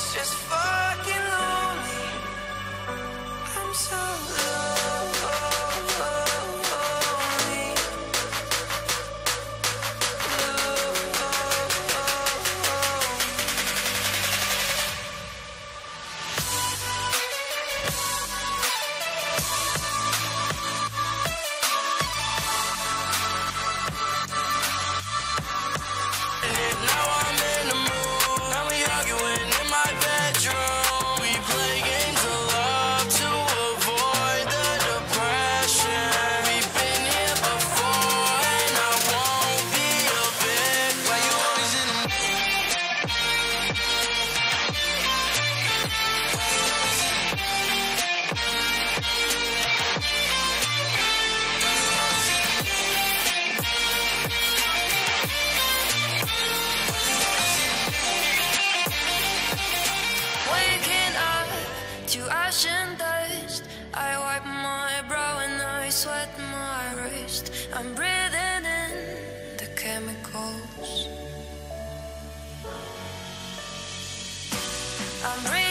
it's just fucking lonely. I'm so. lonely. ash and dust. I wipe my brow and I sweat my wrist. I'm breathing in the chemicals. I'm breathing.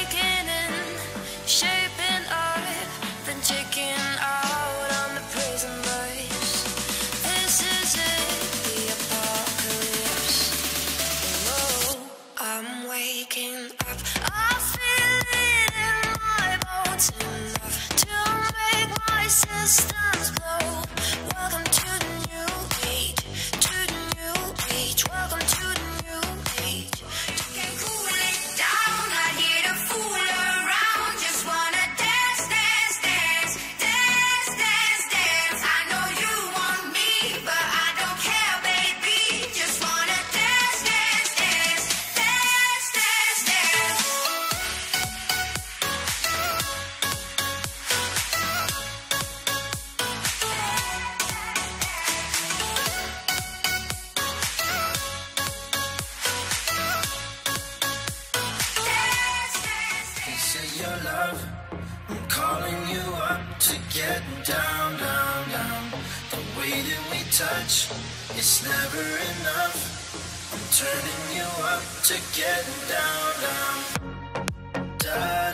your love. I'm calling you up to get down, down, down. The way that we touch, it's never enough. I'm turning you up to get down, down, down.